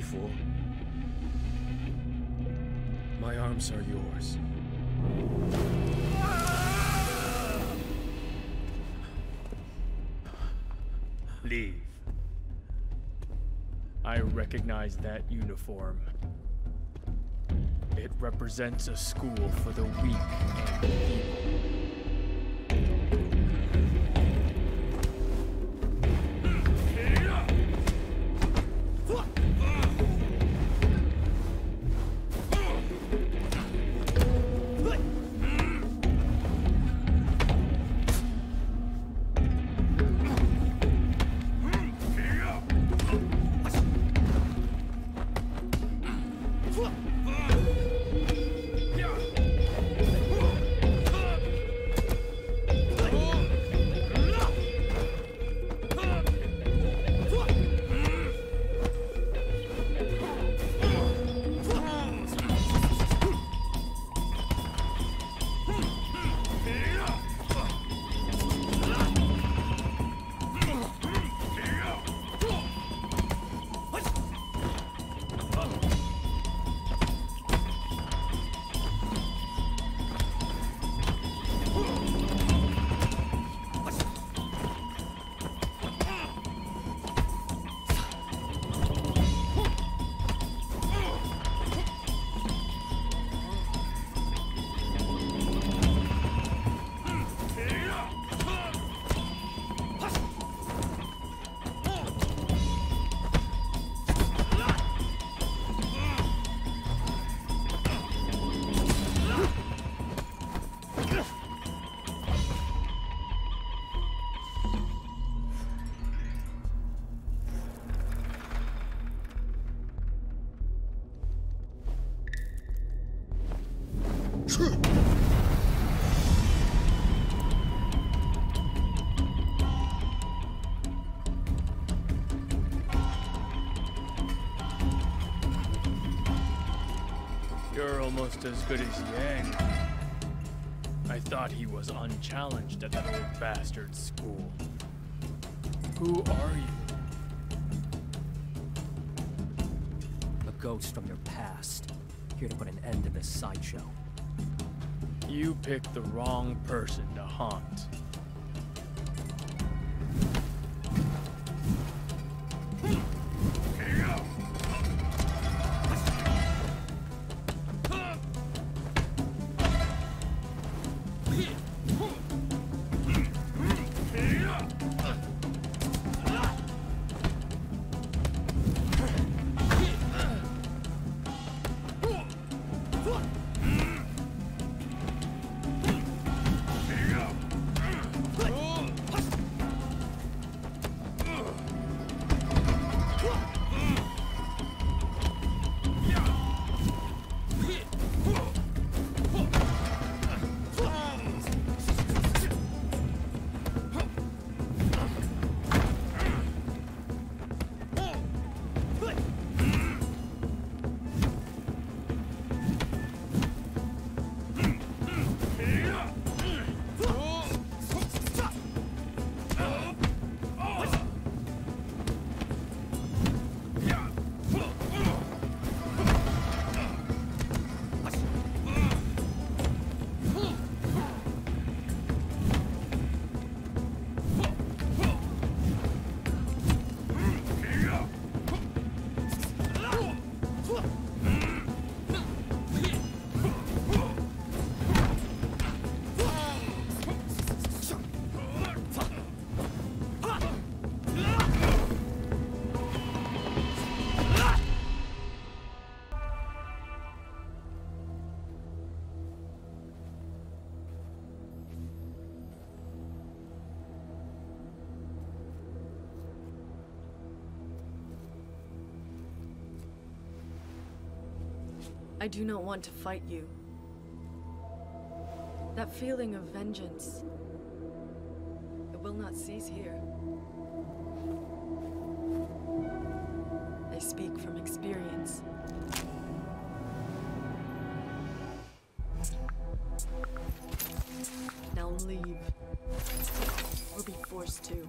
fool. My arms are yours. Leave. I recognize that uniform. It represents a school for the weak and feeble. You're almost as good as Yang. I thought he was unchallenged at that old bastard's school. Who are you? A ghost from your past, here to put an end to this sideshow. You picked the wrong person to haunt. I do not want to fight you. That feeling of vengeance, it will not cease here. I speak from experience. Now leave, or be Force too.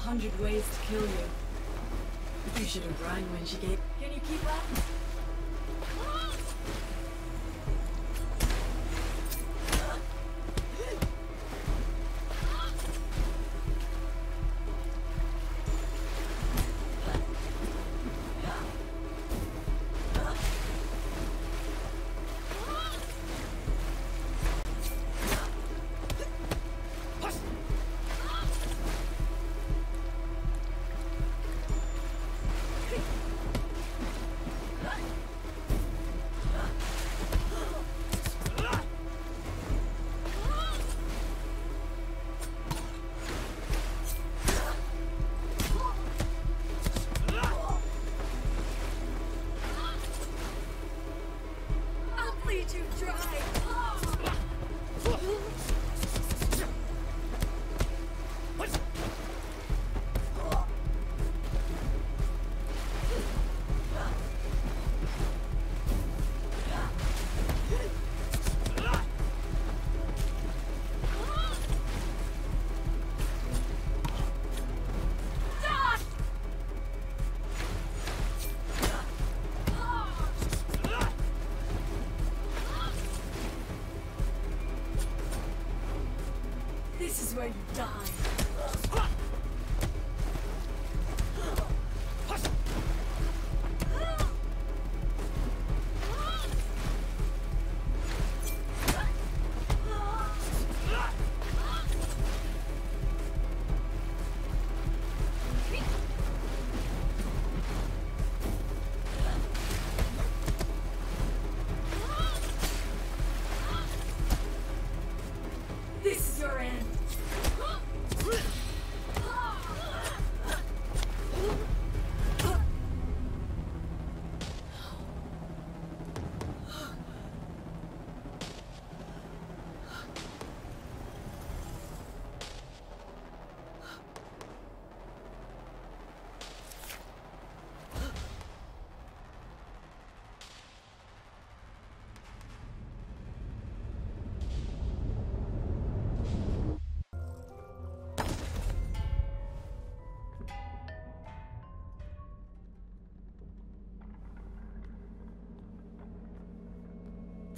hundred ways to kill you. You should have run when she gave. Can you keep up?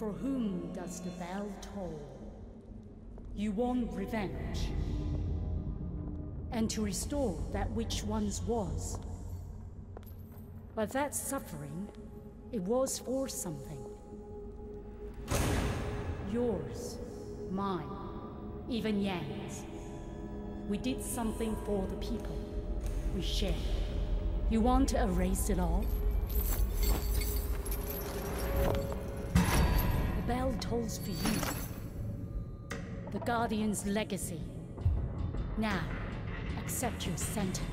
For whom does the bell toll? You want revenge. And to restore that which once was. But that suffering, it was for something. Yours, mine, even Yang's. We did something for the people. We shared. You want to erase it all? The bell tolls for you. The Guardian's legacy. Now, accept your sentence.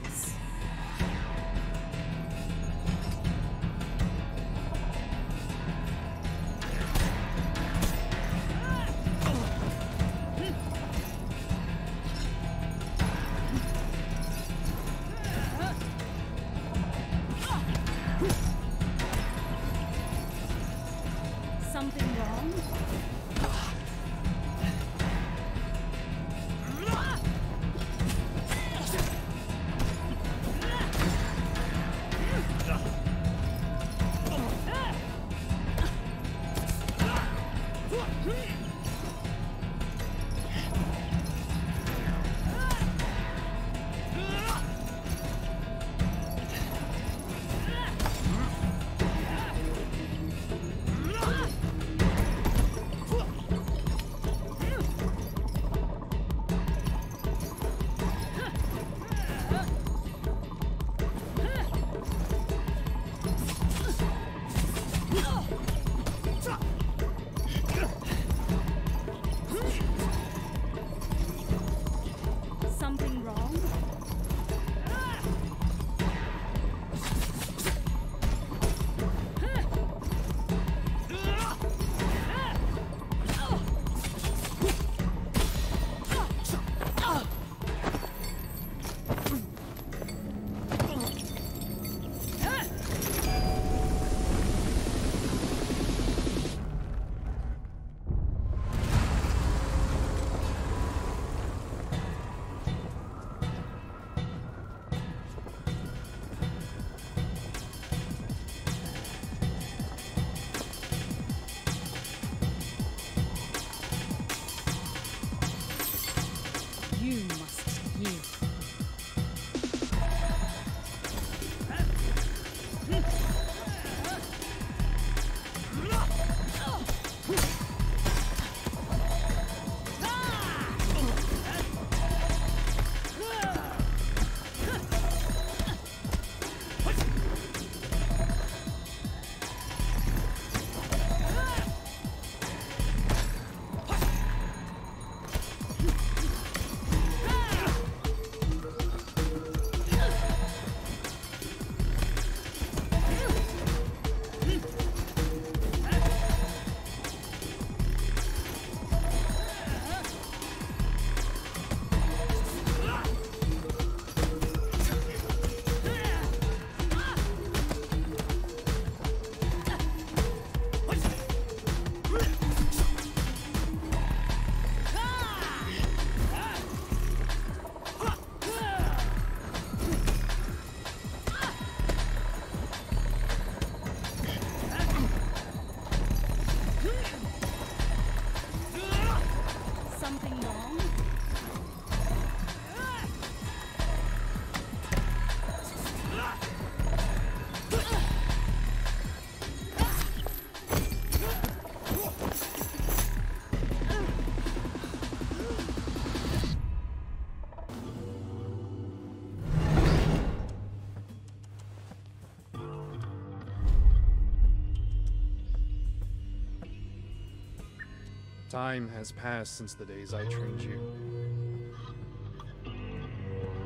Time has passed since the days I trained you.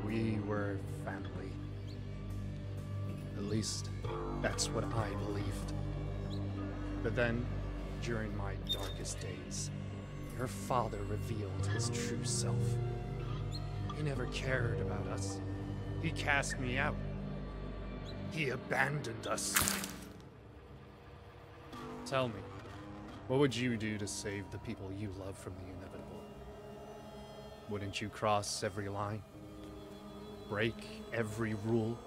We were family. At least, that's what I believed. But then, during my darkest days, your father revealed his true self. He never cared about us. He cast me out. He abandoned us. Tell me, what would you do to save the people you love from the inevitable? Wouldn't you cross every line? Break every rule?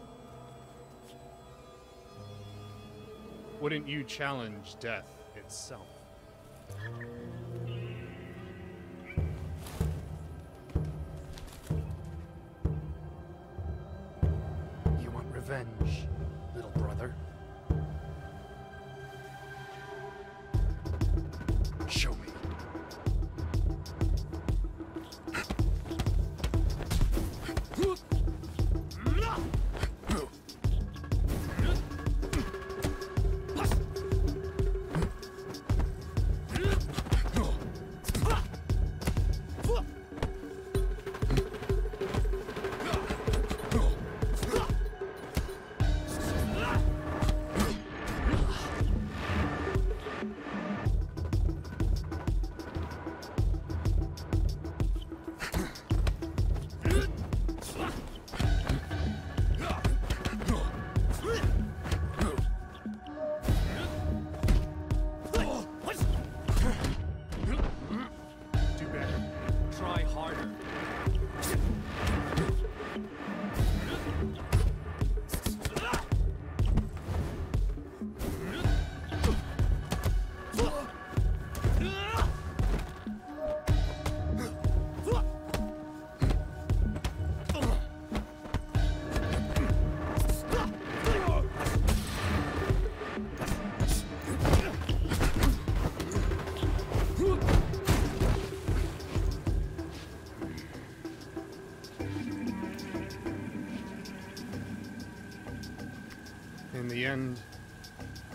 Wouldn't you challenge death itself?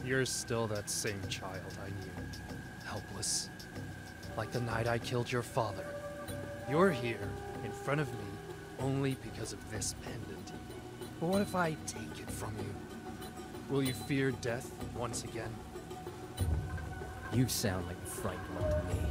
You're still that same child I knew. Helpless. Like the night I killed your father. You're here, in front of me, only because of this pendant. But what if I take it from you? Will you fear death once again? You sound like a frightened one to me.